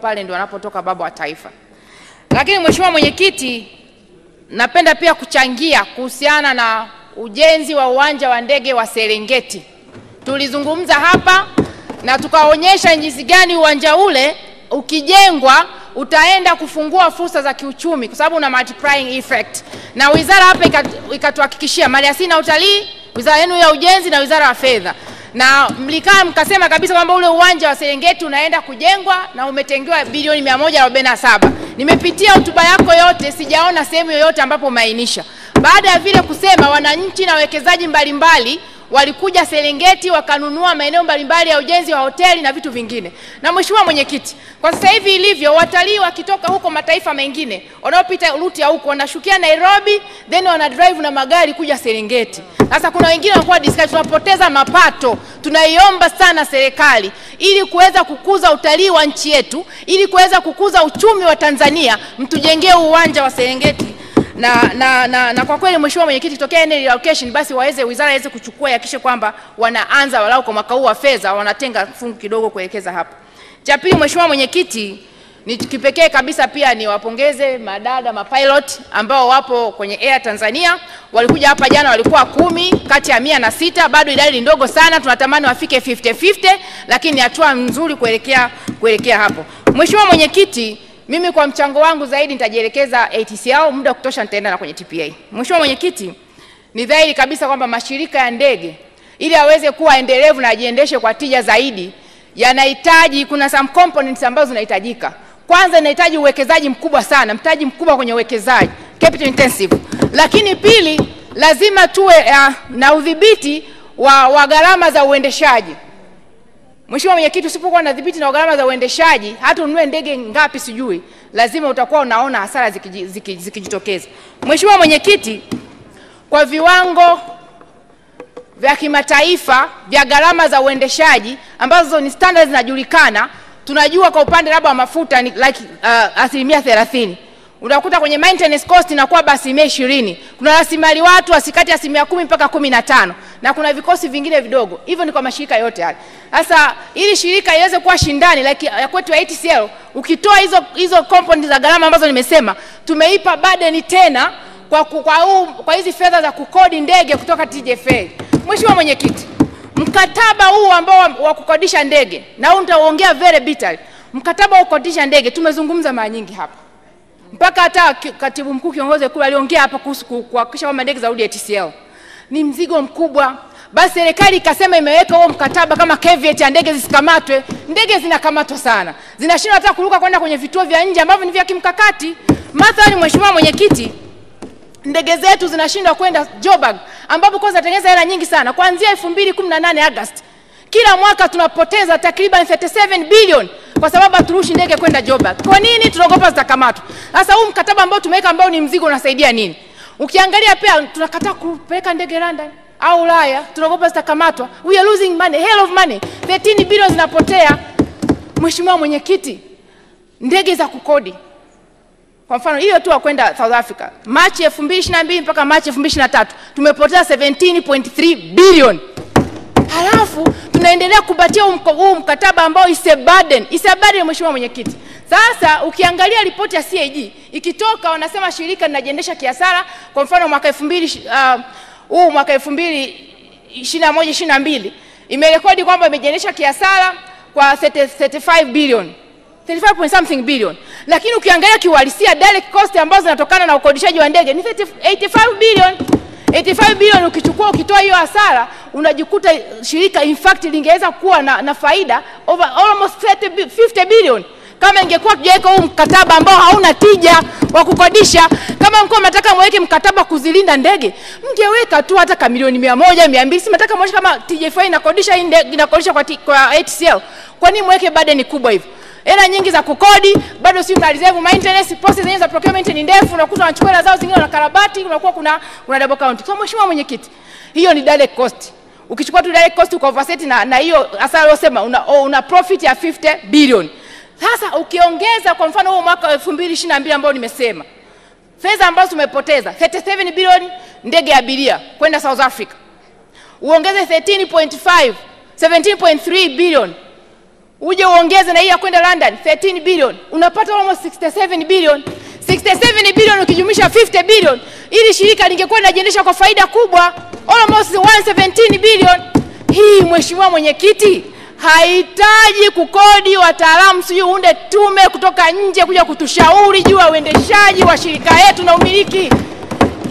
pale ndio wanapotoka baba wa taifa. Lakini Mheshimiwa Mwenyekiti, napenda pia kuchangia kuhusiana na ujenzi wa uwanja wa ndege wa Serengeti. Tulizungumza hapa na tukaonyesha jinsi gani uwanja ule ukijengwa utaenda kufungua fursa za kiuchumi kwa sababu una multiplying effect, na wizara hapa ikatuhakikishia maliasili na utalii, wizara yenu ya ujenzi na wizara ya fedha, na mlikaa mkasema kabisa kwamba ule uwanja wa Serengeti unaenda kujengwa na umetengewa bilioni 147. Nimepitia hotuba yako yote, sijaona sehemu yoyote ambapo umeainisha. Baada ya vile kusema, wananchi na wawekezaji mbalimbali walikuja Serengeti wakanunua maeneo mbalimbali ya ujenzi wa hoteli na vitu vingine. Na Mheshimiwa Mwenyekiti, kwa sasa hivi ilivyo, watalii wakitoka huko mataifa mengine wanaopita ruti ya huko wanashukia Nairobi, then wana drive na magari kuja Serengeti. Sasa kuna wengine wanakuwa discuss, tunapoteza mapato. Tunaiomba sana serikali ili kuweza kukuza utalii wa nchi yetu, ili kuweza kukuza uchumi wa Tanzania, mtujengee uwanja wa Serengeti na, na, na, na kwa kweli Mheshimiwa Mwenyekiti, tokea eneo allocation basi waweze wizara iweze kuchukua ihakikishe kwamba wanaanza walau kwa mwaka huu wa fedha wanatenga fungu kidogo kuelekeza hapo. Cha pili, Mheshimiwa Mwenyekiti, ni kipekee kabisa pia ni wapongeze madada mapilot ambao wapo kwenye Air Tanzania. Walikuja hapa jana, walikuwa kumi kati ya mia na sita. Bado idadi ni ndogo sana, tunatamani wafike 50-50, lakini ni hatua nzuri kuelekea kuelekea hapo. Mheshimiwa Mwenyekiti, mimi kwa mchango wangu zaidi nitajielekeza ATCL, muda wa kutosha nitaenda na kwenye TPA. Mheshimiwa Mwenyekiti, ni dhahiri kabisa kwamba mashirika ya ndege ili aweze kuwa endelevu na ajiendeshe kwa tija zaidi yanahitaji, kuna some components ambazo zinahitajika. Kwanza inahitaji uwekezaji mkubwa sana, mtaji mkubwa kwenye uwekezaji, capital intensive. Lakini pili, lazima tuwe uh, na udhibiti wa, wa gharama za uendeshaji. Mheshimiwa Mwenyekiti, usipokuwa na dhibiti na gharama za uendeshaji, hata ununue ndege ngapi sijui, lazima utakuwa unaona hasara zikijitokeza ziki- zikijitokeza. Mheshimiwa Mwenyekiti, kwa viwango vya kimataifa vya gharama za uendeshaji ambazo ni standards zinajulikana, tunajua kwa upande labda wa mafuta ni like uh, asilimia thelathini unakuta kwenye maintenance cost inakuwa basi asilimia ishirini. Kuna rasilimali watu asikati asilimia kumi mpaka kumi na tano na kuna vikosi vingine vidogo. Hivyo ni kwa mashirika yote haya. Sasa ili shirika iweze kuwa shindani like ya kwetu ya ATCL, ukitoa hizo hizo component za gharama ambazo nimesema, tumeipa burden tena kwa, kwa, huu, kwa hizi fedha za kukodi ndege kutoka TJFA. Mheshimiwa Mwenyekiti, mkataba huu ambao wa, wa kukodisha ndege na huu nitauongea very bitterly. Mkataba wa kukodisha ndege tumezungumza mara nyingi hapa mpaka hata katibu mkuu kiongozi kule aliongea hapa kuhusu kuhakikisha kwamba ndege zarudi ATCL. Ni mzigo mkubwa. Basi serikali ikasema imeweka huo mkataba kama caveat ya ndege zisikamatwe. Ndege zinakamatwa sana, zinashindwa hata kuruka kwenda kwenye vituo vya nje ambavyo ni vya kimkakati. Mathalani, Mheshimiwa Mwenyekiti, ndege zetu zinashindwa kwenda Joburg ambapo kwa zinatengeneza hela nyingi sana kuanzia 2018 August Kila mwaka tunapoteza takriban 37 bilioni kwa sababu haturushi ndege kwenda Joburg. Kwa nini? Tunaogopa zitakamatwa. Sasa huu mkataba ambao tumeweka ambao ni mzigo unasaidia nini? Ukiangalia pia tunakataa kupeleka ndege London au Ulaya, tunaogopa zitakamatwa. We are losing money, hell of money. 13 bilioni zinapotea. Mheshimiwa Mwenyekiti, ndege za kukodi kwa mfano hiyo tu kwenda South Africa Machi 2022 mpaka Machi 2023 tumepoteza 17.3 billion Halafu tunaendelea kubatia huu mkataba ambao is a burden, is a burden Mheshimiwa Mwenyekiti. Sasa ukiangalia ripoti ya CAG ikitoka, wanasema shirika linajiendesha kiasara. Kwa mfano mwaka 2000 uh, huu mwaka 2021 22 imerekodi kwamba imejiendesha kiasara kwa 30 35 bilioni 35 point something billion, lakini ukiangalia kiuhalisia direct cost ambazo zinatokana na ukodishaji wa ndege ni 30 85 billion. 85 billion ukichukua ukitoa hiyo hasara unajikuta shirika in fact lingeweza kuwa na, na faida over almost 30, bi- 50 billion kama ingekuwa tujaweka huu mkataba ambao hauna tija wa kukodisha. Kama mko mnataka mweke mkataba kuzilinda ndege, mngeweka tu hata kama milioni mia moja mia mbili. Si mnataka mweke kama TJFA inakodisha hii ndege inakodisha kwa, kwa HCL. Kwa nini mweke burden kubwa hivyo? hela nyingi za kukodi bado si mna reserve maintenance process zenyewe za procurement ni ndefu unakuta wanachukua hela zao zingine wanakarabati unakuwa kuna kuna double count so mheshimiwa mwenyekiti hiyo ni direct cost ukichukua tu direct cost ukaoffset na na hiyo hasa aliyosema una, una profit ya 50 billion sasa ukiongeza kwa mfano huo mwaka wa 2022 ambao nimesema fedha ambazo tumepoteza 37 bilioni ndege ya abiria kwenda South Africa uongeze 13.5 17.3 bilioni uje uongeze na hii ya kwenda London 13 billion, unapata almost 67 billion. 67 bilioni ukijumlisha 50 billion, ili shirika lingekuwa linajiendesha kwa faida kubwa almost 117 billion. Hii mheshimiwa mwenyekiti, hahitaji kukodi wataalamu, sijui uunde tume kutoka nje kuja kutushauri juu ya uendeshaji wa shirika yetu na umiliki.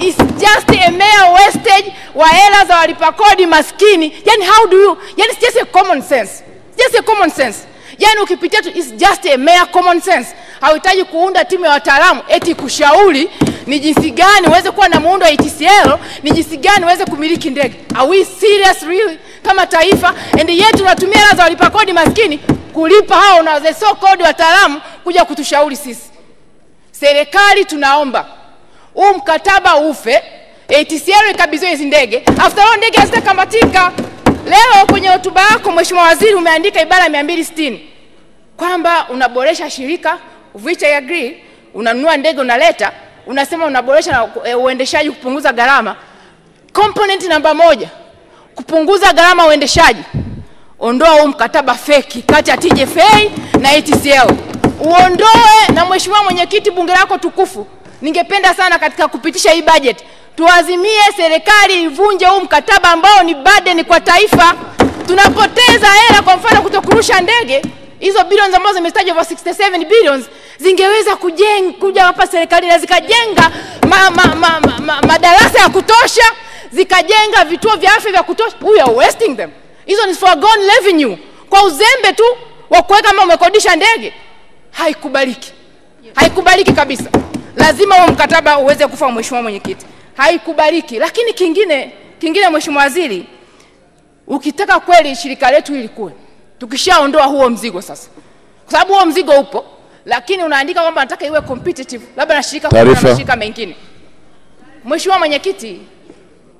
It's just a mere wastage wa hela za walipa kodi maskini. Yani how do you, yani it's just a common sense, just a common sense. Yani ukipitia tu, it's just a mere common sense. Hauhitaji kuunda timu ya wataalamu eti kushauri ni jinsi gani uweze kuwa na muundo wa ATCL, ni jinsi gani uweze kumiliki ndege. Are we serious really kama taifa? And yet tunatumia hela za walipa kodi maskini kulipa hao na the so called wataalamu kuja kutushauri sisi. Serikali tunaomba huu mkataba ufe, ATCL ikabidhiwe hizi ndege. After all ndege hazitakamatika. Leo kwenye hotuba yako Mheshimiwa Waziri umeandika ibara ya 260 kwamba unaboresha shirika which I agree, unanunua ndege unaleta, unasema unaboresha na e, uendeshaji kupunguza gharama. Component namba moja, kupunguza gharama uendeshaji. Ondoa huu mkataba feki kati ya TJFA na ATCL. Uondoe na Mheshimiwa Mwenyekiti, bunge lako tukufu, ningependa sana katika kupitisha hii budget tuazimie serikali ivunje huu mkataba ambao ni burden kwa taifa. Tunapoteza hela, kwa mfano kutokurusha ndege hizo billions ambazo zimetajwa kwa 67 billions zingeweza kujenga kuja hapa serikali na zikajenga madarasa ma, ma, ma, ma, ma, ya kutosha, zikajenga vituo vya afya vya kutosha. We are wasting them. Hizo ni foregone revenue kwa uzembe tu wa kuweka kama umekodisha ndege. Haikubaliki, haikubaliki kabisa. Lazima huo mkataba uweze kufa, Mheshimiwa Mwenyekiti, haikubaliki. Lakini kingine kingine, Mheshimiwa Waziri, ukitaka kweli shirika letu ilikuwe kuwe tukishaondoa huo mzigo sasa, kwa sababu huo mzigo upo, lakini unaandika kwamba nataka iwe competitive labda na shirika kuna na mashirika mengine. Mheshimiwa Mwenyekiti,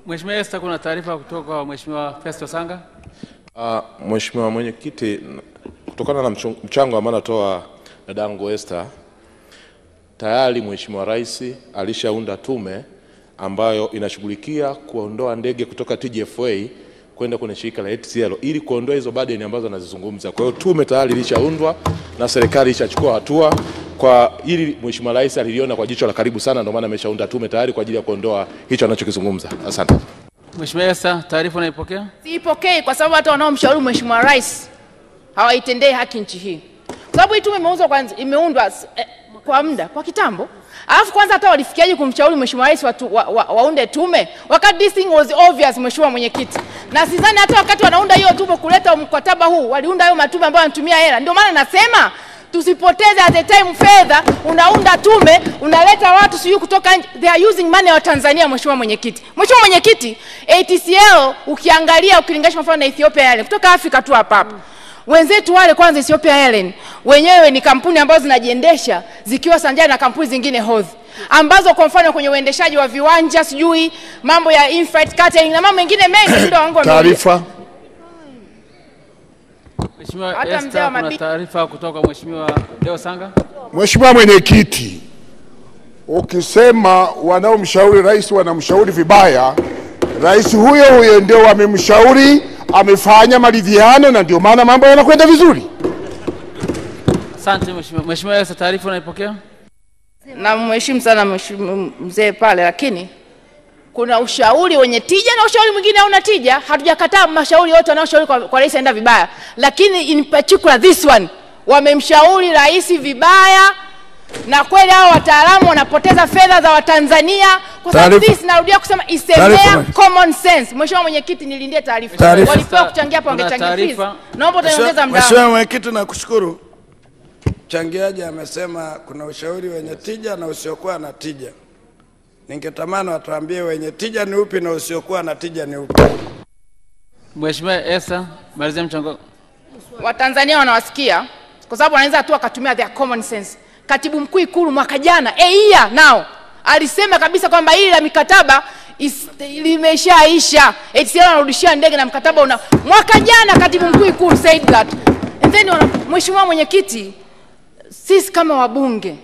Mheshimiwa Esther, kuna taarifa kutoka kwa Mheshimiwa Festo Sanga. Uh, Mheshimiwa Mwenyekiti, kutokana na mchango ambao anatoa dadangu Esther, tayari Mheshimiwa Rais alishaunda tume ambayo inashughulikia kuondoa ndege kutoka TGFA kwenda kwenye shirika la HCL ili kuondoa hizo burden ambazo anazizungumza. Kwa hiyo tume tayari ilishaundwa na serikali ishachukua hatua kwa ili Mheshimiwa Rais aliliona kwa jicho la karibu sana, ndio maana ameshaunda tume tayari kwa ajili ya kuondoa hicho anachokizungumza. Asante. Mheshimiwa Esther, taarifa unaipokea? siipokei kwa sababu hata wanaomshauri Mheshimiwa Rais hawaitendei haki nchi hii, kwa sababu hii tume imeuzwa kwanza, imeundwa eh, kwa muda kwa kitambo, alafu kwanza hata walifikiaje kumshauri Mheshimiwa Rais watu, wa, wa, waunde tume wakati this thing was obvious, Mheshimiwa Mwenyekiti, na sidhani hata wakati wanaunda hiyo tume kuleta mkataba huu waliunda hayo matume ambayo wanatumia hela. Ndio maana nasema tusipoteze at the time fedha. Unaunda tume, unaleta watu sijui kutoka nje, they are using money wa Tanzania. Mheshimiwa Mwenyekiti, Mheshimiwa Mwenyekiti, ATCL ukiangalia ukilinganisha mfano na Ethiopia yale kutoka Afrika tu hapa hapa wenzetu wale kwanza, Ethiopia Airlines wenyewe ni kampuni ambazo zinajiendesha zikiwa sanjari na kampuni zingine hodhi ambazo kwa mfano kwenye uendeshaji wa viwanja sijui mambo ya in-flight catering na mambo mengine mengi ndio wangu wa Taarifa. Mheshimiwa Esther, kuna taarifa kutoka Mheshimiwa Deo Sanga. Mheshimiwa Mwenyekiti, ukisema wanaomshauri rais wanamshauri vibaya, rais huyo huyo ndio wamemshauri, amefanya maridhiano na ndio maana mambo yanakwenda vizuri. Asante Mheshimiwa. Mheshimiwa Esther, taarifa unaipokea? na mheshimu sana mheshimu mzee pale, lakini kuna ushauri wenye tija na ushauri mwingine hauna tija. Hatujakataa mashauri yote wanaoshauri kwa, kwa rais aenda vibaya, lakini in particular this one wamemshauri rais vibaya, na kweli hao wataalamu wanapoteza fedha za Watanzania kwa sababu sisi, narudia kusema is a Taarifa. mere common sense. Mheshimiwa Mwenyekiti, nilindie taarifa. Walipewa kuchangia hapo, wangechangia please. taarifa. Naomba utaniongeza muda. Mheshimiwa Mwenyekiti, nakushukuru. Mchangiaji amesema kuna ushauri wenye tija na usiokuwa na tija. Ningetamani watuambie wenye tija ni upi na usiokuwa na tija ni upi. Mheshimiwa Esa, malizia mchango. Watanzania wanawasikia kwa sababu wanaweza tu wakatumia their common sense. Katibu mkuu Ikulu mwaka jana eia nao now alisema kabisa kwamba hili la mikataba is- limeshaisha, HCL anarudishia ndege na mkataba una mwaka jana. Katibu mkuu Ikulu said that and then Mheshimiwa Mwenyekiti, sisi kama wabunge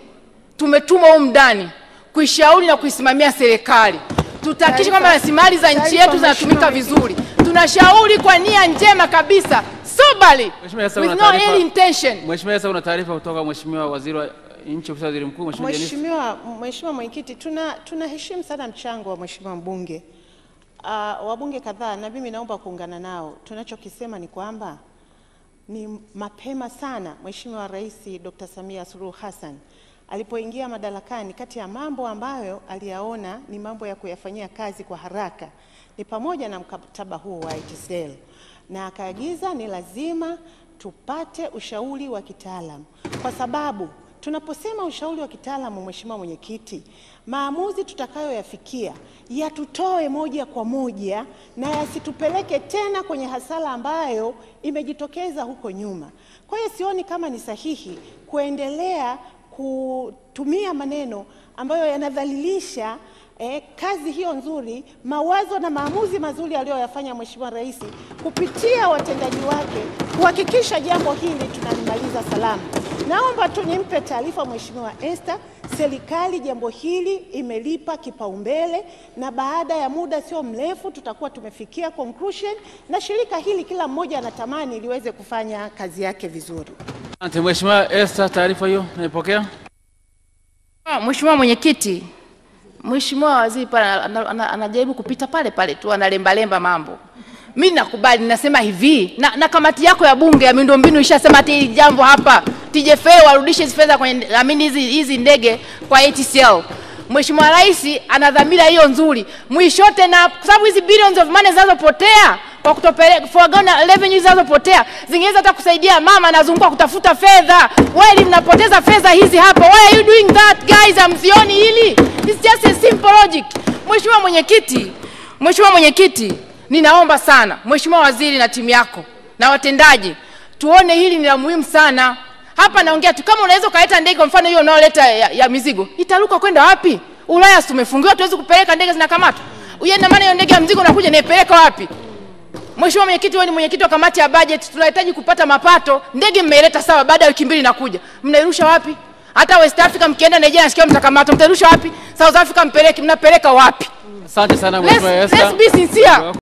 tumetumwa humu ndani kuishauri na kuisimamia serikali. Tutahakikisha kwamba rasilimali za nchi yetu zinatumika vizuri. Tunashauri kwa nia njema kabisa, so globally Mheshimiwa Esther, with no ill intention. Mheshimiwa sasa una taarifa kutoka Mheshimiwa Waziri wa Nchi Ofisi ya Waziri Mkuu, Mheshimiwa Mheshimiwa Mwenyekiti, tuna tunaheshimu sana mchango wa Mheshimiwa mbunge. Uh, wabunge kadhaa na mimi naomba kuungana nao. Tunachokisema ni kwamba ni mapema sana Mheshimiwa Rais Dr. Samia Suluhu Hassan alipoingia madarakani, kati ya mambo ambayo aliyaona ni mambo ya kuyafanyia kazi kwa haraka ni pamoja na mkataba huo wa ITCL, na akaagiza ni lazima tupate ushauri wa kitaalamu kwa sababu tunaposema ushauri wa kitaalamu, Mheshimiwa Mwenyekiti, maamuzi tutakayoyafikia yatutoe moja kwa moja na yasitupeleke tena kwenye hasara ambayo imejitokeza huko nyuma. Kwa hiyo sioni kama ni sahihi kuendelea kutumia maneno ambayo yanadhalilisha eh, kazi hiyo nzuri, mawazo na maamuzi mazuri aliyoyafanya Mheshimiwa Rais kupitia watendaji wake kuhakikisha jambo hili tunalimaliza salama. Naomba tu nimpe taarifa Mheshimiwa Esther, serikali jambo hili imelipa kipaumbele na baada ya muda sio mrefu tutakuwa tumefikia conclusion, na shirika hili kila mmoja anatamani liweze kufanya kazi yake vizuri. Asante Mheshimiwa Esther, taarifa hiyo naipokea. Ah, Mheshimiwa Mwenyekiti, Mheshimiwa Waziri pale ana- ana- anajaribu kupita pale pale tu analembalemba mambo. Mimi nakubali, nasema hivi na, na kamati yako ya bunge ya miundombinu ishasema ati hili jambo hapa TJFA warudishe hizi fedha kwenye amini hizi hizi ndege kwa ATCL. Mheshimiwa Rais ana dhamira hiyo nzuri, mwishote na kwa sababu hizi billions of money zinazopotea kwa kutopeleka foregone revenue zinazopotea zingeweza hata kusaidia mama anazunguka kutafuta fedha. Weli mnapoteza fedha hizi hapa. Why are you doing that guys? Hamzioni hili? It's just a simple logic. Mheshimiwa Mwenyekiti, Mheshimiwa Mwenyekiti, ninaomba sana Mheshimiwa Waziri na timu yako na watendaji, tuone hili ni la muhimu sana. Hapa naongea tu, kama unaweza ukaleta ndege kwa mfano hiyo unaoleta ya, ya mizigo itaruka kwenda wapi? Ulaya tumefungiwa, tuwezi kupeleka ndege zinakamatwa. na maana hiyo ndege ya mzigo unakuja naipeleka wapi? Mheshimiwa Mwenyekiti, wewe ni mwenyekiti wa kamati ya budget, tunahitaji kupata mapato. Ndege mmeileta sawa, baada ya wiki mbili inakuja, mnairusha wapi? Hata West Africa mkienda Nigeria nasikia mtakamata, mtairusha wapi? South Africa mpeleke, mnapeleka wapi? Asante sana Mheshimiwa Esther. let's be sincere.